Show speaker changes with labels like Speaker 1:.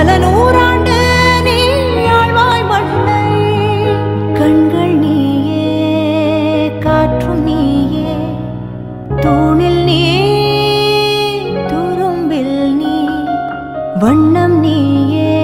Speaker 1: பல நூறாண்டு நீ ஆழ்வாய் மண்ணை கண்கள் நீயே காற்று நீயே தூணில் நீ துரும்பில் நீ வண்ணம் நீயே.